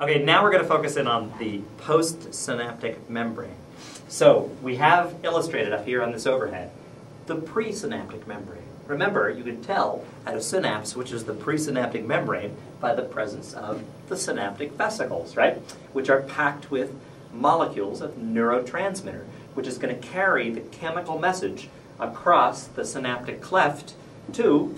Okay, now we're going to focus in on the postsynaptic membrane. So we have illustrated up here on this overhead the presynaptic membrane. Remember, you can tell at a synapse, which is the presynaptic membrane, by the presence of the synaptic vesicles, right? Which are packed with molecules of neurotransmitter, which is going to carry the chemical message across the synaptic cleft to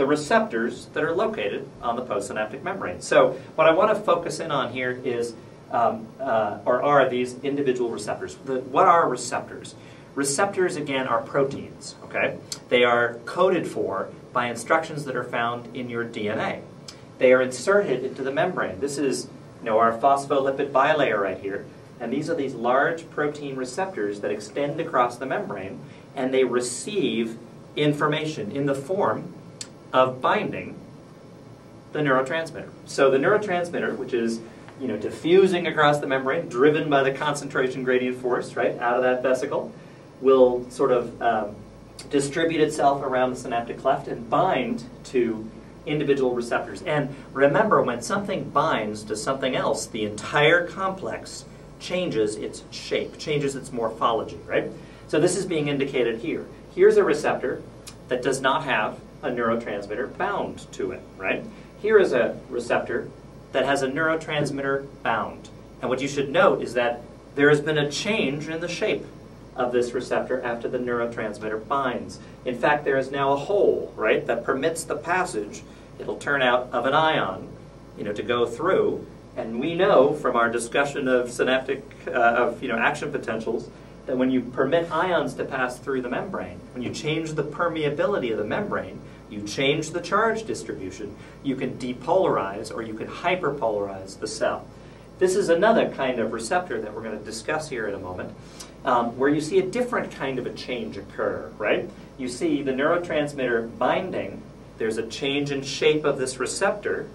the receptors that are located on the postsynaptic membrane. So what I want to focus in on here is, um, uh, or are these individual receptors. The, what are receptors? Receptors, again, are proteins, okay? They are coded for by instructions that are found in your DNA. They are inserted into the membrane. This is, you know, our phospholipid bilayer right here. And these are these large protein receptors that extend across the membrane, and they receive information in the form of binding the neurotransmitter. So the neurotransmitter, which is you know, diffusing across the membrane, driven by the concentration gradient force, right, out of that vesicle, will sort of um, distribute itself around the synaptic cleft and bind to individual receptors. And remember, when something binds to something else, the entire complex changes its shape, changes its morphology, right? So this is being indicated here. Here's a receptor that does not have a neurotransmitter bound to it, right? Here is a receptor that has a neurotransmitter bound. And what you should note is that there has been a change in the shape of this receptor after the neurotransmitter binds. In fact, there is now a hole, right, that permits the passage, it'll turn out, of an ion, you know, to go through. And we know from our discussion of synaptic, uh, of, you know, action potentials, that when you permit ions to pass through the membrane, when you change the permeability of the membrane, you change the charge distribution, you can depolarize or you can hyperpolarize the cell. This is another kind of receptor that we're going to discuss here in a moment, um, where you see a different kind of a change occur, right? You see the neurotransmitter binding, there's a change in shape of this receptor,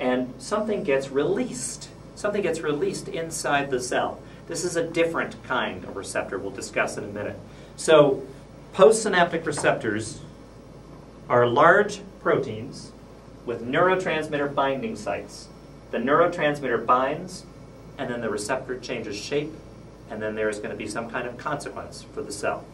and something gets released. Something gets released inside the cell. This is a different kind of receptor we'll discuss in a minute. So postsynaptic receptors are large proteins with neurotransmitter binding sites. The neurotransmitter binds, and then the receptor changes shape, and then there is going to be some kind of consequence for the cell.